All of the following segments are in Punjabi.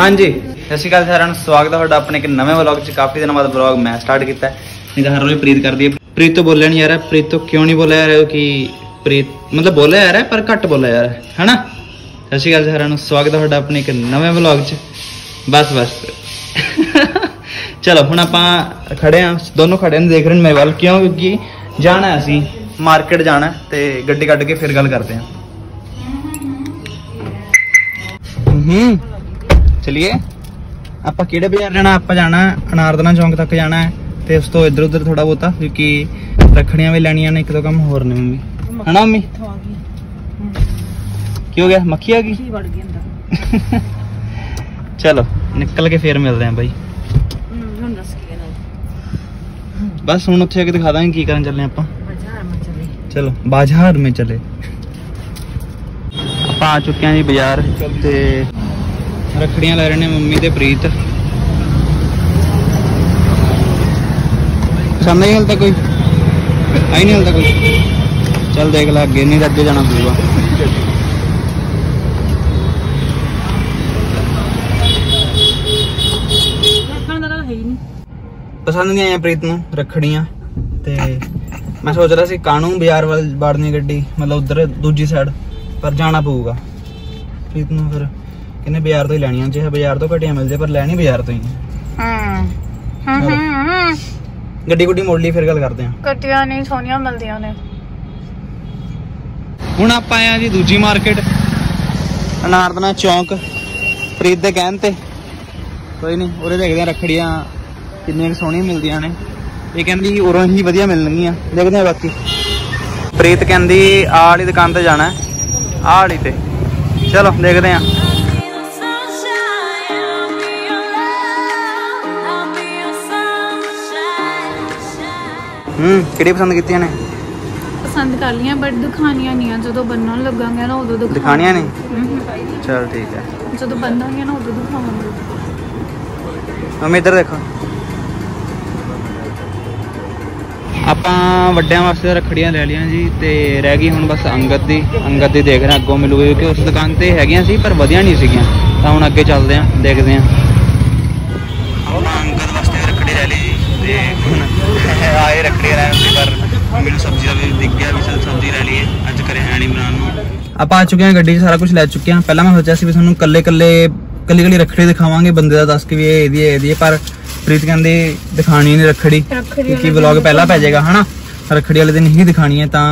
ਹਾਂਜੀ। ਸਤਿ ਸ਼੍ਰੀ ਅਕਾਲ ਸਾਰਿਆਂ ਨੂੰ ਸਵਾਗਤ ਹੈ ਤੁਹਾਡਾ ਆਪਣੇ ਇੱਕ ਨਵੇਂ ਵਲੌਗ 'ਚ। ਕਾਫੀ ਦਿਨਾਂ ਬਾਅਦ ਵਲੌਗ ਮੈਂ ਸਟਾਰਟ ਕੀਤਾ ਹੈ। ਨਹੀਂ ਤਾਂ ਹਰ ਰੋਜ਼ ਪ੍ਰੀਤ ਕਰਦੀ ਹੈ। ਪ੍ਰੀਤ ਤੋਂ ਬੋਲਿਆ ਨਹੀਂ ਯਾਰ ਪ੍ਰੀਤ ਤੋਂ ਕਿਉਂ ਨਹੀਂ ਬੋਲਿਆ ਯਾਰ? ਕਿ ਪ੍ਰੀਤ ਮਤਲਬ ਬੋਲਿਆ ਯਾਰ ਪਰ ਘੱਟ ਬੋਲਿਆ ਯਾਰ ਹਨਾ? ਸਤਿ ਸ਼੍ਰੀ ਅਕਾਲ ਸਾਰਿਆਂ ਨੂੰ ਸਵਾਗਤ ਹੈ ਤੁਹਾਡਾ ਆਪਣੇ ਇੱਕ ਨਵੇਂ ਵਲੌਗ 'ਚ। ਬਸ ਬਸ। ਚਲੋ ਹੁਣ ਆਪਾਂ ਖੜੇ ਆ ਦੋਨੋਂ ਖੜੇ ਨੇ ਦੇਖ ਰਹੇ ਨੇ ਮੇਰੇ ਵੱਲ। ਕਿਉਂ? ਕਿਉਂਕਿ ਜਾਣਾ ਹੈ ਅਸੀਂ। ਮਾਰਕੀਟ ਜਾਣਾ ਤੇ ਗੱਡੀ ਕੱਢ ਕੇ ਫਿਰ ਗੱਲ ਕਰਦੇ ਹਾਂ। ਹੂੰ। ਚਲਿਏ। ਆਪਾਂ ਕਿਹੜੇ ਬਾਜ਼ਾਰ ਜਾਣਾ? ਆਪਾਂ ਜਾਣਾ ਅਨਾਰਦਨਾ ਚੌਂਕ ਤੱਕ ਜਾਣਾ ਤੇ ਉਸ ਤੋਂ ਇੱਧਰ ਉੱਧਰ ਥੋੜਾ ਬੋਤਾ ਕਿਉਂਕਿ ਰੱਖੜੀਆਂ ਵੀ ਲੈਣੀਆਂ ਨੇ ਇੱਕ ਦੋ ਕੰਮ ਹੋਰ ਨੇ ਮੰਮੀ। ਹਨਾ ਮੰਮੀ? ਕੀ ਹੋ ਗਿਆ? ਮੱਖੀ ਆ ਗਈ? ਕੀ ਵੜ ਗਈ ਅੰਦਰ। ਚਲੋ ਨਿਕਲ ਕੇ ਫੇਰ ਮਿਲਦੇ ਆਂ ਬਾਈ। ਹੁਣ ਦੱਸ ਕੀ ਨਾਲ ਬਸ ਹੁਣ ਉੱਥੇ ਆ ਕੇ ਦਿਖਾ ਦਾਂਗੇ ਕੀ ਕਰਨ ਚੱਲੇ ਆਪਾਂ। ਬਾਜ਼ਾਰ ਮੇ ਚੱਲੇ। ਚਲੋ ਬਾਜ਼ਾਰ ਮੇ ਚੱਲੇ। ਆਪਾਂ ਆ ਚੁੱਕੇ ਆਂ ਜੀ ਬਾਜ਼ਾਰ ਤੇ ਰੱਖੜੀਆਂ ਲੈ ਰਹੇ ਨੇ ਮੰਮੀ ਤੇ ਪ੍ਰੀਤ। ਪਸੰਦ ਨਹੀਂ ਹਲਦਾ ਕੋਈ? ਆਈ ਨਹੀਂ ਹਲਦਾ ਕੋਈ? ਚੱਲ ਦੇਖ ਲੈ ਅੱਗੇ ਨਹੀਂ ਅੱਗੇ ਜਾਣਾ ਪਊਗਾ। ਪਸੰਦ ਨਹੀਂ ਆਇਆ ਪ੍ਰੀਤ ਨੂੰ ਰੱਖੜੀਆਂ ਤੇ ਮੈਂ ਸੋਚ ਰਿਹਾ ਸੀ ਕਾਣੂ ਬਾਜ਼ਾਰ ਵੱਲ ਬਾੜਨੀ ਗੱਡੀ ਮਤਲਬ ਉਧਰ ਦੂਜੀ ਸਾਈਡ ਪਰ ਜਾਣਾ ਪਊਗਾ। ਪ੍ਰੀਤ ਨੂੰ ਫਿਰ ਕਿੰਨੇ ਬਾਜ਼ਾਰ ਤੋਂ ਹੀ ਲੈਣੀਆਂ ਜੇ ਬਾਜ਼ਾਰ ਤੋਂ ਘਟੀਆਂ ਮਿਲ ਜੇ ਪਰ ਲੈਣੀ ਬਾਜ਼ਾਰ ਤੋਂ ਹੀ। ਹਾਂ। ਹਾਂ ਗੱਡੀ ਗੁੱਡੀ ਮੋੜ ਲਈ ਫਿਰ ਗੱਲ ਕਰਦੇ ਹਾਂ ਕਟੀਆਂ ਨਹੀਂ ਸੋਹਣੀਆਂ ਮਿਲਦੀਆਂ ਨੇ। ਹੁਣ ਆਪਾਂ ਆਏ ਆ ਜੀ ਦੂਜੀ ਮਾਰਕੀਟ। ਅਨਾਰਦਨਾ ਚੌਂਕ ਪ੍ਰੀਤ ਦੇ ਕਹਿਣ ਤੇ। ਕੋਈ ਨਹੀਂ ਉਰੇ ਦੇਖਦੇ ਆ ਰੱਖੜੀਆਂ ਕਿੰਨੀਆਂ ਕੁ ਸੋਹਣੀਆਂ ਮਿਲਦੀਆਂ ਨੇ। ਇਹ ਕਹਿੰਦੀ ਉਰੋਂ ਹੀ ਵਧੀਆ ਮਿਲਣਗੀਆਂ ਦੇਖਦੇ ਆ ਬਾਕੀ। ਪ੍ਰੀਤ ਕਹਿੰਦੀ ਆਹ ਵਾਲੀ ਦੁਕਾਨ ਤੇ ਜਾਣਾ ਆਹ ਵਾਲੀ ਤੇ। ਚਲੋ ਦੇਖਦੇ ਆ। ਹੂੰ ਕਿਹੜੀ ਪਸੰਦ ਕੀਤੀਆਂ ਨੇ? ਪਸੰਦ ਕਰ ਲੀਆਂ ਬਟ ਦਿਖਾਣੀਆਂ ਨਹੀਂ ਆ। ਜਦੋਂ ਬੰਨਣ ਲੱਗਾਂਗੇ ਨਾ ਉਦੋਂ ਦਿਖਾ ਦਿਖਾਣੀਆਂ ਨੇ? ਚਲ ਠੀਕ ਹੈ ਜਦੋਂ ਬੰਨਾਂਗੇ ਨਾ ਉਦੋਂ ਦਿਖਾਵਾਂਗੇ। ਮੰਮੀ ਇੱਧਰ ਦੇਖੋ। ਆਪਾਂ ਵੱਡਿਆਂ ਵਾਸਤੇ ਰੱਖੜੀਆਂ ਲੈ ਲਈਆਂ ਜੀ ਤੇ ਰਹਿ ਗਈ ਹੁਣ ਬਸ ਅੰਗਦ ਦੀ। ਅੰਗਦ ਦੀ ਦੇਖ ਰਹੇ ਅੱਗੋਂ ਮਿਲੂਗੀ ਕਿਉਂਕਿ ਉਸ ਦੁਕਾਨ ਤੇ ਹੈਗੀਆਂ ਸੀ ਪਰ ਵਧੀਆ ਨਹੀਂ ਸੀਗੀਆਂ। ਤਾਂ ਹੁਣ ਅੱਗੇ ਚੱਲਦੇ ਆਂ ਦੇਖਦੇ ਆਂ ਆਏ ਰੱਖੜੀ ਲੈਣ ਸੀ ਪਰ ਮੈਨੂੰ ਸਬਜ਼ੀ ਦਾ ਵੀ ਦਿਖ ਗਿਆ ਵੀ ਚਲ ਸਬਜ਼ੀ ਲੈ ਲਈਏ। ਅੱਜ ਕਰੇ ਹੈ ਨਹੀਂ ਬਣਾਉਣ ਨੂੰ। ਆਪਾਂ ਆ ਚੁੱਕੇ ਹਾਂ ਗੱਡੀ 'ਚ ਸਾਰਾ ਕੁਝ ਲੈ ਚੁੱਕੇ ਹਾਂ। ਪਹਿਲਾਂ ਮੈਂ ਸੋਚਿਆ ਸੀ ਵੀ ਤੁਹਾਨੂੰ ਕੱਲੇ ਕੱਲੇ ਕੱਲੀ ਕੱਲੀ ਰੱਖੜੀ ਦਿਖਾਵਾਂਗੇ ਬੰਦੇ ਦਾ ਦੱਸ ਕੇ ਵੀ ਇਹ ਇਹਦੀ ਹੈ ਇਹਦੀ ਹੈ ਪਰ ਪ੍ਰੀਤ ਕਹਿੰਦੇ ਦਿਖਾਣੀ ਨਹੀਂ ਰੱਖੜੀ ਕਿਉਂਕਿ ਵਲੌਗ ਪਹਿਲਾਂ ਪੈ ਜਾਏਗਾ ਹਨਾ? ਰੱਖੜੀ ਵਾਲੇ ਦਿਨ ਹੀ ਦਿਖਾਣੀ ਹੈ ਤਾਂ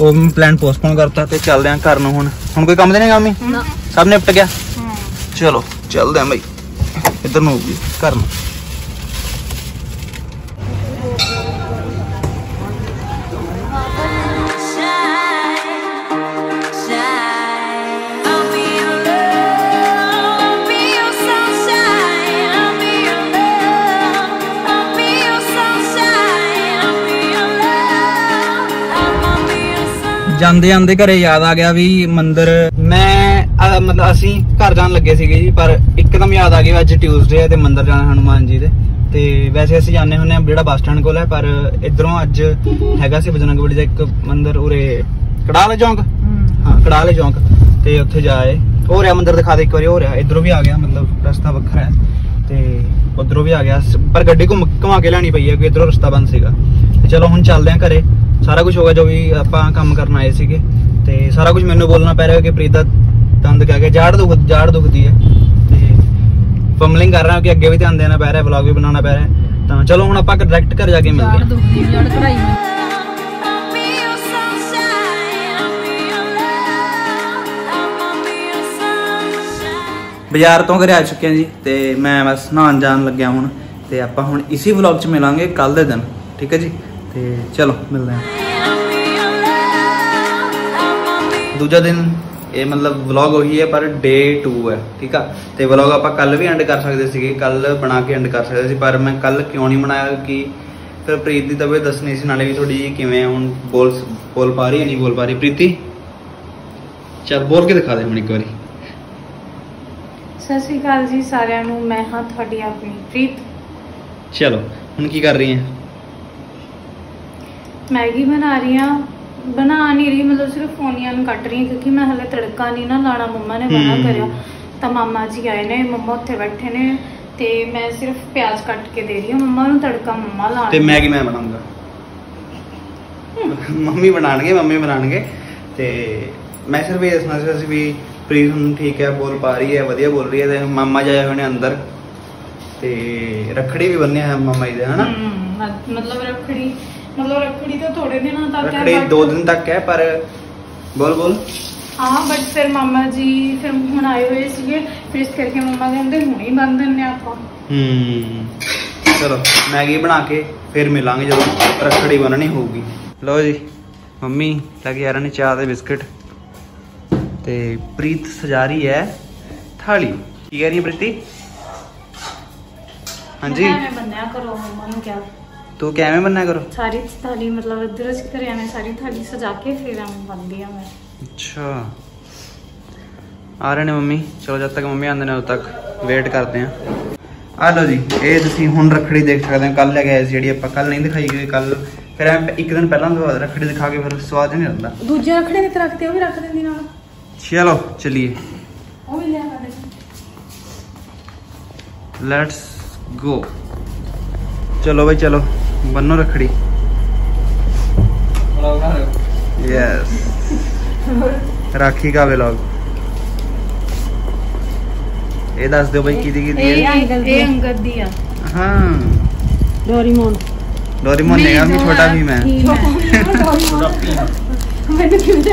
ਉਹ ਪਲਾਨ ਪੋਸਟਪੋਨ ਕਰਤਾ ਤੇ ਚੱਲਦੇ ਆਂ ਘਰ ਨੂੰ ਹੁਣ। ਹੁਣ ਕੋਈ ਕੰਮ ਤੇ ਨਹੀਂ ਗਾਮੀ ਨਾ। ਸਭ ਨਿਪਟ ਗਿਆ? ਹਾਂ। ਚਲੋ ਚੱਲਦੇ ਆਂ ਬਈ। ਇੱਧਰ ਨੂੰ ਹੋਊਗੀ ਘਰ ਨੂੰ। ਜਾਂਦੇ ਜਾਂਦੇ ਘਰੇ ਯਾਦ ਆ ਗਿਆ ਵੀ ਮੰਦਿਰ ਮੈਂ ਅਹ ਮਤਲਬ ਅਸੀਂ ਘਰ ਜਾਣ ਲੱਗੇ ਸੀਗੇ ਜੀ ਪਰ ਇੱਕਦਮ ਯਾਦ ਆ ਗਿਆ ਵੀ ਅੱਜ ਟਿਊਜ਼ਡੇ ਹੈ ਤੇ ਮੰਦਿਰ ਜਾਣਾ ਹਨੂਮਾਨ ਜੀ ਦੇ। ਤੇ ਵੈਸੇ ਅਸੀਂ ਜਾਂਦੇ ਹੁੰਦੇ ਆ ਜਿਹੜਾ ਬੱਸ ਸਟੈਂਡ ਕੋਲ ਹੈ ਪਰ ਇਧਰੋਂ ਅੱਜ ਹੈਗਾ ਸੀ ਬਜਰੰਗਬਲੀ ਦਾ ਇੱਕ ਮੰਦਿਰ ਉਰੇ ਕੜਾਲੇ ਚੌਂਕ? ਹਾਂ। ਕੜਾਲੇ ਚੌਂਕ। ਤੇ ਉੱਥੇ ਜਾਏ ਹੋ ਰਿਹਾ ਮੰਦਿਰ ਦਿਖਾ ਦੇ ਇੱਕ ਵਾਰੀ ਹੋ ਰਿਹਾ। ਇਧਰੋਂ ਵੀ ਆ ਗਿਆ ਮਤਲਬ ਰਸਤਾ ਵੱਖਰਾ ਹੈ। ਤੇ ਉਧਰੋਂ ਵੀ ਆ ਗਿਆ। ਸ- ਪਰ ਗੱਡੀ ਘੁੰਮ ਘੁਮਾ ਕੇ ਲੈਣੀ ਪਈ ਹੈ ਕਿਉਂਕਿ ਇਧਰੋਂ ਰਸਤਾ ਬੰਦ ਸੀਗਾ। ਤੇ ਚਲੋ ਹੁਣ ਚੱਲਦੇ ਆਂ ਘਰੇ। ਸਾਰਾ ਕੁਝ ਹੋ ਗਿਆ ਜੋ ਵੀ ਆਪਾਂ ਕੰਮ ਕਰਨ ਆਏ ਸੀਗੇ। ਤੇ ਸਾਰਾ ਕੁਝ ਮੈਨੂੰ ਬੋਲਣਾ ਪੈ ਰਿਹਾ ਕਿ ਪ੍ਰੀਤ ਦਾ ਦੰਦ ਕਹਿ ਕੇ ਜਾੜ ਦੁਖ ਜਾੜ ਦੁਖਦੀ ਹੈ। ਤੇ ਫੰਬਲਿੰਗ ਕਰ ਰਹਾ ਕਿ ਅੱਗੇ ਵੀ ਧਿਆਨ ਦੇਣਾ ਪੈ ਰਿਹਾ ਵਲੌਗ ਵੀ ਬਣਾਉਣਾ ਪੈ ਰਿਹਾ। ਤਾਂ ਚਲੋ ਹੁਣ ਆਪਾਂ ਡਾਇਰੈਕਟ ਘਰ ਜਾ ਕੇ ਮਿਲਦੇ ਹਾਂ। ਦੁਖਦੀ ਜੜ ਕਢਾਈ. ਬਾਜ਼ਾਰ ਤੋਂ ਘਰੇ ਆ ਚੁੱਕੇ ਹਾਂ ਜੀ ਤੇ ਮੈਂ ਬਸ ਨਹਾਉਣ ਜਾਣ ਲੱਗਿਆ ਹੁਣ। ਤੇ ਆਪਾਂ ਹੁਣ ਇਸੀ ਵਲੌਗ 'ਚ ਮਿਲਾਂਗੇ ਕੱਲ ਦੇ ਦਿਨ ਠੀਕ ਹੈ ਜੀ? ਤੇ ਚਲੋ ਮਿਲਦੇ ਹਾਂ। ਦੂਜਾ ਦਿਨ ਇਹ ਮਤਲਬ ਵਲੌਗ ਉਹੀ ਹੈ ਪਰ ਡੇ 2 ਹੈ ਠੀਕ ਆ? ਤੇ ਵਲੌਗ ਆਪਾਂ ਕੱਲ ਵੀ ਐਂਡ ਕਰ ਸਕਦੇ ਸੀਗੇ ਕੱਲ ਬਣਾ ਕੇ ਐਂਡ ਕਰ ਸਕਦੇ ਸੀ ਪਰ ਮੈਂ ਕੱਲ ਕਿਉਂ ਨਹੀਂ ਬਣਾਇਆ ਕਿ ਫਿਰ ਪ੍ਰੀਤ ਦੀ ਤਬੀਅਤ ਦੱਸਣੀ ਸੀ ਨਾਲੇ ਵੀ ਥੋੜੀ ਜਿਹੀ ਕਿਵੇਂ ਹੁਣ ਬੋਲ ਬੋਲ ਪਾ ਰਹੀ ਹੈ ਨਹੀਂ ਬੋਲ ਪਾ ਰਹੀ। ਪ੍ਰੀਤੀ ਚੱਲ ਬੋਲ ਕੇ ਦਿਖਾ ਦੇ ਹੁਣ ਇੱਕ ਵਾਰੀ। ਸਤਿ ਸ਼੍ਰੀ ਅਕਾਲ ਜੀ ਸਾਰਿਆਂ ਨੂੰ ਮੈਂ ਹਾਂ ਤੁਹਾਡੀ ਆਪਣੀ ਪ੍ਰੀਤ। ਚਲੋ ਹੁਣ ਕੀ ਕਰ ਰਹੀ ਹੈ? ਮੈਗੀ ਬਣਾ ਰਹੀ ਹਾਂ। ਬਣਾ ਨਹੀਂ ਰਹੀ ਮਤਲਬ ਸਿਰਫ ਫੋਨੀਆਂ ਨੂੰ ਕੱਟ ਰਹੀ ਕਿਉਂਕਿ ਮੈਂ ਹਲੇ ਤੜਕਾ ਨਹੀਂ ਨਾ ਲਾਣਾ ਮੰਮਾ ਨੇ ਮਨਾ। ਕਰਿਆ। ਤਾਂ ਮਾਮਾ ਜੀ ਆਏ ਨੇ ਮੰਮਾ ਉੱਥੇ ਬੈਠੇ ਨੇ ਤੇ ਮੈਂ ਸਿਰਫ ਪਿਆਜ਼ ਕੱਟ ਕੇ ਦੇ ਰਹੀ ਹਾਂ। ਮੰਮਾ ਨੂੰ ਤੜਕਾ ਮੰਮਾ ਲਾ ਤੇ ਮੈਗੀ ਮੈਂ ਬਣਾਉਂਗਾ। ਮੰਮੀ ਬਣਾਣਗੇ ਮੰਮੀ ਬਣਾਣਗੇ ਤੇ ਮੈਂ ਸਿਰਫ ਇਹ ਦੱਸਣਾ ਸੀ ਵੀ ਪ੍ਰੀਤ ਹੁਣ ਠੀਕ ਹੈ ਬੋਲ ਪਾ ਰਹੀ ਹੈ ਵਧੀਆ ਬੋਲ ਰਹੀ ਹੈ ਤੇ ਮਾਮਾ ਹੋਏ ਨੇ ਅੰਦਰ। ਤੇ ਰੱਖੜੀ ਵੀ ਬੰਨਿਆ ਹੈ ਮਾਮਾ ਜੀ ਦੇ ਹਨਾ? ਮਤਲਬ ਰੱਖੜੀ ਮਤਲਬ ਰੱਖੜੀ ਤਾਂ ਥੋੜੇ ਦਿਨਾਂ ਤੱਕ ਹੈ ਰੱਖੜੀ but- 2 ਦਿਨ ਤੱਕ ਹੈ ਪਰ ਬੋਲ ਬੋਲ। ਹਾਂ ਬਟ ਫਿਰ ਮਾਮਾ ਜੀ ਫਿਰ ਹੁਣ ਆਏ ਹੋਏ ਸੀਗੇ ਫਿਰ ਇਸ ਕਰਕੇ ਮੰਮਾ ਕਹਿੰਦੇ ਹੁਣੇ ਬੰਨ ਦਿੰਨੇ ਆਪਾਂ। ਹੂੰ। ਚਲੋ ਮੈਗੀ ਬਣਾ ਕੇ ਫਿਰ ਮਿਲਾਂਗੇ ਜਦੋਂ ਰੱਖੜੀ ਬੰਨਣੀ ਹੋਊਗੀ। ਲਓ ਜੀ ਮੰਮੀ ਲੈ ਕੇ ਆ ਰਹੇ ਨੇ ਚਾਹ ਤੇ ਬਿਸਕਟ। ਤੇ ਪ੍ਰੀਤ ਸਜਾ ਰਹੀ ਹੈ ਥਾਲੀ। ਕੀ ਕਹਿ ਰਹੀ ਹੈ ਪ੍ਰੀਤੀ? ਹਾਂਜੀ। ਮੈਂ ਐਵੇਂ ਬੰਨਿਆ ਕਰੋ ਮੰਮਾ ਨੂੰ ਕਿਹਾ। ਤੂੰ ਕਿਵੇਂ ਬੰਨਾ ਕਰੋ? ਸਾਰੀ ਥਾਲੀ ਮਤਲਬ ਇੱਧਰ ਅਸੀਂ ਘਰੇ ਆਨੇ ਸਾਰੀ ਥਾਲੀ ਸਜਾ ਕੇ ਫਿਰ ਐਵੇਂ ਬੰਨਦੀ ਆ ਮੈਂ। ਅੱਛਾ। ਆ ਰਹੇ ਨੇ ਮੰਮੀ। ਚਲੋ ਜਦ ਤੱਕ ਮੰਮੀ ਆਉਂਦੇ ਨੇ ਉਦੋਂ ਤੱਕ ਵੇਟ ਕਰਦੇ ਆ ਆ ਲਓ ਜੀ ਇਹ ਤੁਸੀਂ ਹੁਣ ਰੱਖੜੀ ਦੇਖ ਸਕਦੇ ਹੋ। ਕੱਲ ਲੈ ਕੇ ਆਏ ਸੀ ਜਿਹੜੀ ਆਪਾਂ ਕੱਲ ਨਹੀਂ ਦਿਖਾਈ ਗਈ ਕੱਲ ਫਿਰ ਐਂ ਇੱਕ ਦਿਨ ਪਹਿਲਾਂ ਤੋਂ ਰੱਖੜੀ ਦਿਖਾ ਕੇ ਫਿਰ ਸਵਾਦ ਨਹੀਂ ਆਉਂਦਾ। ਦੂਜੇ ਰੱਖੜੇ ਕਿਤੇ ਰੱਖਦੇ ਉਹ ਵੀ ਰੱਖ ਦਿੰਦੀ ਨਾਲ। ਚਲੋ ਚਲਿਏ। ਉਹ ਵੀ ਲਿਆ ਕਰ ਲੈਟਸ ਗੋ ਚਲੋ ਬਈ ਚਲੋ। ਬੰਨੋ ਰੱਖੜੀ। ਯੈਸ ਰਾਖੀ ਦਾ ਵਲੌਗ ਇਹ ਦੱਸ ਦਿਓ ਬਈ ਕਿਹਦੀ ਕਿਹਦੀ ਹੈ। ਇਹ ਅੰਗਦ ਦੀ। ਆ। ਹਾਂ। ਡੋਰੀਮੋਨ। ਡੋਰੀਮੋਨ ਨੇ ਵੀ ਛੋਟਾ ਵੀ ਮੈਂ। ਮੈਨੂੰ ਕਿਉਂ ਦੇ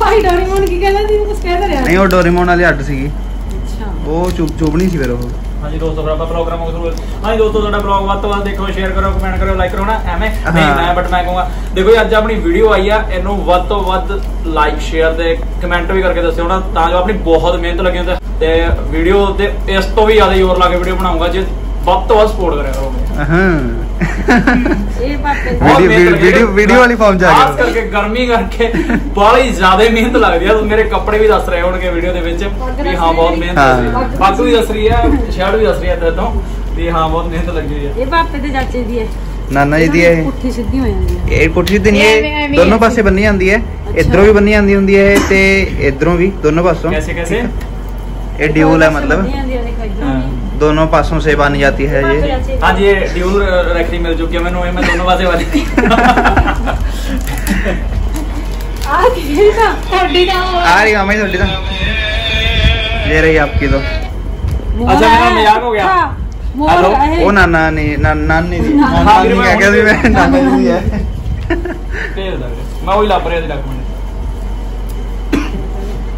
ਭਾਈ ਡੋਰੀਮੋਨ ਕੀ ਕਹਿੰਦਾ ਸੀ? ਕੁਝ ਕਹਿ ਰਿਹਾ। ਨਹੀਂ ਉਹ ਡੋਰੀਮੋਨ ਵਾਲੀ ਅੱਡ ਸੀਗੀ। ਅੱਛਾ। ਉਹ ਚੁੱਪ ਚੁੱਪ ਨਹੀਂ ਸੀ ਫਿਰ ਉਹ। ਹਾਂਜੀ ਦੋਸਤੋ ਫਿਰ ਆਪਾਂ ਪ੍ਰੋਗਰਾਮ ਹੋ ਸ਼ੁਰੂ ਹਾਂਜੀ ਦੋਸਤੋ ਤੁਹਾਡਾ ਬਲੌਗ ਵੱਧ ਤੋਂ ਵੱਧ ਦੇਖੋ ਸ਼ੇਅਰ ਕਰੋ ਕਮੈਂਟ ਕਰੋ ਲਾਈਕ ਕਰੋ ਨਾ ਐਵੇਂ ਨਹੀਂ। ਮੈਂ ਬਟ ਮੈਂ ਕਹੂੰਗਾ ਦੇਖੋ ਜੀ ਅੱਜ ਆਪਣੀ ਵੀਡੀਓ ਆਈ ਆ ਇਹਨੂੰ ਵੱਧ ਤੋਂ ਵੱਧ ਲਾਈਕ ਸ਼ੇਅਰ ਤੇ ਕਮੈਂਟ ਵੀ ਕਰਕੇ ਦੱਸਿਓ ਨਾ ਤਾਂ ਜੋ ਆਪਣੀ ਬਹੁਤ ਮਿਹਨਤ ਲੱਗੀ ਹੁੰਦੀ ਤੇ ਵੀਡੀਓ ਤੇ ਇਸ ਤੋਂ ਵੀ ਜ਼ਿਆਦਾ ਜ਼ੋਰ ਲਾ ਕੇ ਵੀਡੀਓ ਬਣਾਉਂਗਾ ਜੇ ਵੱਧ ਤੋਂ ਵੱਧ ਸਪੋਰਟ ਕਰਿਆ ਕਰੋ। ਹਾਂ। ਇਹ ਪਾਪੇ ਵੀਡੀਓ ਵੀਡੀਓ ਵਾਲੀ ਫਾਰਮ ਜਾ ਖਾਸ ਕਰਕੇ ਗਰਮੀ ਕਰਕੇ ਬੜੀ ਜ਼ਿਆਦਾ ਮਿਹਨਤ ਲੱਗਦੀ ਆ। ਮੇਰੇ ਕੱਪੜੇ ਵੀ ਦੱਸ ਰਹੇ ਹੋਣਗੇ ਵੀਡੀਓ ਦੇ ਵਿੱਚ ਵੀ ਹਾਂ ਬਹੁਤ ਮਿਹਨਤ ਲੱਗੀ। ਪੱਗ ਵੀ ਦੱਸ ਰਹੀ ਆ ਸ਼ਰਟ ਵੀ ਦੱਸ ਰਹੀ ਆ ਤਦੋਂ ਵੀ ਹਾਂ ਬਹੁਤ ਮਿਹਨਤ ਲੱਗੀ ਆ। ਇਹ ਪਾਪੇ ਤੇ ਚਾਚੇ ਦੀ ਹੈ। ਨਾਨਾ ਜੀ ਦੀ ਹੈ ਪੁੱਠੀ ਸਿੱਧੀ ਹੋ ਜਾਂਦੀ ਹੈ। ਇਹ ਪੁੱਠੀ ਸਿੱਧੀ ਨਹੀਂ ਹੈ ਦੋਨੋਂ ਪਾਸੇ ਬੰਨੀ ਜਾਂਦੀ ਹੈ। ਇਧਰੋਂ ਵੀ ਬੰਨੀ ਜਾਂਦੀ ਹੁੰਦੀ ਹੈ ਤੇ ਇਧਰੋਂ ਵੀ ਦੋਨੋਂ ਪਾਸੋਂ। ਕੈਸੇ ਕੈਸੇ? ਇਹ ਡਿਊਲ ਹੈ ਮਤਲਬ। दोनों पासों से बांधी जाती है ये। हाँ ये ड्यूल मिल चुकी है मैंने मैं दोनों पासे बांधी। आ रही हमें थोड़ी था ले रही आपकी तो। अच्छा मेरा मज़ाक हो गया। हेलो? ओ ना ना नहीं ना। ना नहीं दी ना। नहीं क्या कहती मैं ना नहीं है। मैं वही लाभ रहे डॉक्यूमेंट।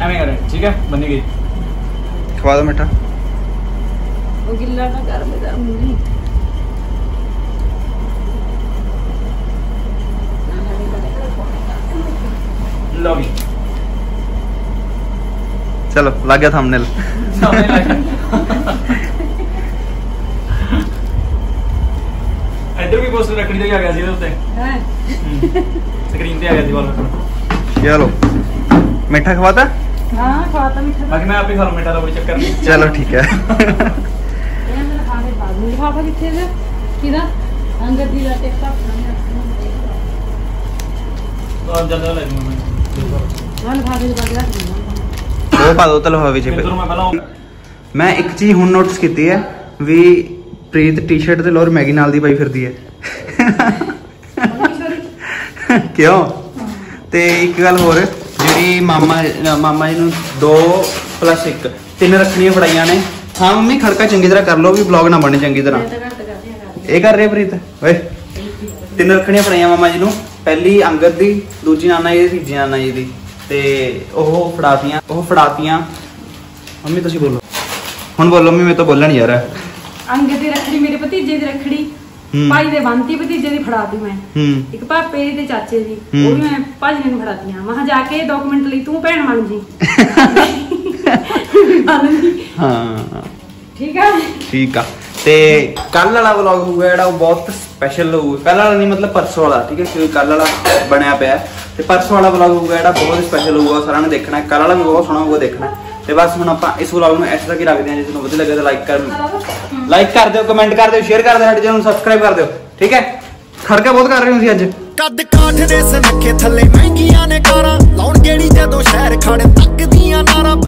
ਐਵੇਂ ਕਰੇ ਠੀਕ ਹੈ ਬੰਨੀ ਗਈ खवा दो मीठा ਉਹ ਗਿੱਲਾ ਨਾ ਕਰ ਮੇਰਾ ਮੂੰਹ ਲਓ ਵੀ चलो लग गया थंबनेल ਸਾਹਮਣੇ ਲੱਗ ਇੱਧਰ ਵੀ ਪੋਸਟਰ ਰੱਖੜੀ ਤੇ ਵੀ ਆ ਗਿਆ ਸੀ ਇਹਦੇ ਉੱਤੇ ਹੈ ਸਕਰੀਨ ਤੇ ਆ ਗਿਆ ਸੀ ਵਾਲਾ चलो मीठा खवाता ਹਾਂ ਖਾਤਾ ਮਿੱਠਾ ਬਾਕੀ ਮੈਂ ਆਪੇ ਖਾਣਾ ਮਿੱਠਾ ਦਾ ਕੋਈ ਚੱਕਰ ਨਹੀਂ। ਚਲੋ ਠੀਕ ਹੈ। ਇਹ ਮੈਂ। ਖਾ ਕੇ ਬਾਅਦ ਨੂੰ ਲਿਫਾਫਾ ਮੈਂ ਇੱਕ ਚੀਜ਼ ਹੁਣ ਨੋਟਿਸ ਕੀਤੀ ਹੈ ਵੀ ਪ੍ਰੀਤ ਟੀ-ਸ਼ਰਟ ਤੇ ਲੋਰ ਮੈਗੀ ਨਾਲ ਦੀ ਪਾਈ ਫਿਰਦੀ ਹੈ। ਕਿਉਂ? ਤੇ ਇੱਕ ਗੱਲ ਹੋਰ। ਜਿਹੜੀ ਮਾਮਾ ਮਾਮਾ ਜੀ ਨੂੰ 2 ਪਲੱਸ 1 ਤਿੰਨ ਰੱਖਣੀਆਂ ਫੜਾਈਆਂ ਨੇ। ਹਾਂ ਮੰਮੀ ਖੜਕਾ ਚੰਗੀ ਤਰ੍ਹਾਂ ਕਰ ਲਓ ਵੀ ਵਲੌਗ ਨਾ ਬਣੇ ਚੰਗੀ ਤਰ੍ਹਾਂ। ਇਹ ਕਰ ਰਹੇ ਪ੍ਰੀਤ? ਓਏ। ਤਿੰਨ ਰੱਖਣੀਆਂ ਫੜਾਈਆਂ ਮਾਮਾ ਜੀ ਨੂੰ। ਪਹਿਲੀ ਅੰਗਦ ਦੀ ਦੂਜੀ ਨਾਨਾ ਜੀ ਦੀ ਤੀਜੀ ਨਾਨਾ ਜੀ ਦੀ। ਤੇ ਉਹ ਫੜਾਤੀਆਂ ਉਹ ਫੜਾਤੀਆਂ। ਮੰਮੀ ਤੁਸੀਂ ਬੋਲੋ। ਹੁਣ ਬੋਲੋ ਮੰਮੀ ਮੈਂ ਤਾਂ ਬੋਲਣ ਯਾਰ। ਅੰਗਦ ਦੀ ਰੱਖੜੀ ਮੇਰੇ ਭਤੀਜੇ ਦੀ ਰੱਖੜੀ। ਭਾਈ ਦੇ ਬੰਤੀ ਭਤੀਜੇ ਦੀ ਫੜਾਤੀ ਮੈਂ। ਇੱਕ ਪਾਪੇ ਦੀ ਤੇ ਚਾਚੇ ਦੀ। ਉਹ ਵੀ ਮੈਂ ਭਾਜੀ ਨੂੰ ਫੜਾਤੀਆਂ ਮੈਂ ਕਿਹਾ ਜਾ ਕੇ ਡਾਕੂਮੈਂਟ ਲਈ ਤੂੰ ਭੈਣ ਬਣ ਜੀ। ਹਾਂ। ਠੀਕ ਹੈ ਠੀਕ ਆ। ਤੇ ਕੱਲ ਵਾਲਾ ਵਲੌਗ ਹੋਊਗਾ ਜਿਹੜਾ ਉਹ ਬਹੁਤ ਸਪੈਸ਼ਲ ਹੋਊਗਾ ਕੱਲ ਵਾਲਾ ਨਹੀਂ ਮਤਲਬ ਪਰਸੋਂ ਵਾਲਾ ਠੀਕ ਹੈ? ਕਿਉਂਕਿ ਕੱਲ ਵਾਲਾ ਬਣਿਆ ਪਿਆ। ਤੇ ਪਰਸੋਂ ਵਾਲਾ ਵਲੌਗ ਹੋਊਗਾ ਜਿਹੜਾ ਬਹੁਤ ਸਪੈਸ਼ਲ ਹੋਊਗਾ ਸਾਰਿਆਂ ਨੇ ਦੇਖਣਾ ਕੱਲ ਵਾਲਾ ਵੀ ਬਹੁਤ ਸੋਹਣਾ ਹੋਊਗਾ ਦੇਖਣਾ। ਤੇ ਬਸ ਹੁਣ ਆਪਾਂ ਇਸ ਵਲੌਗ ਨੂੰ ਇਸ ਤਰ੍ਹਾਂ ਹੀ ਰੱਖਦੇ ਹਾਂ। ਜੇ ਤੁਹਾਨੂੰ ਵਧੀਆ ਲੱਗਿਆ ਤਾਂ ਲਾਈਕ ਕਰ ਲਾਈਕ ਕਰ ਦਿਓ ਕਮੈਂਟ ਕਰ ਦਿਓ ਸ਼ੇਅਰ ਕਰ ਦਿਓ, ਸਾਡੇ ਚੈਨਲ ਨੂੰ ਸਬਸਕ੍ਰਾਈਬ ਕਰ ਦਿਓ। ਠੀਕ ਹੈ? ਖੜਕਾ ਬਹੁਤ ਕਰ ਰਹੇ ਹੋ ਸੀ ਅੱਜ। ਕੱਦ ਕਾਠ ਦੇ ਸਨੱਖੇ ਥੱਲੇ ਮਹਿੰਗੀਆਂ ਨੇ ਕਾਰਾਂ, ਲਾਉਣ ਗੇੜੀ ਜਦੋਂ ਸ਼ਹਿਰ ਖੜਦੇ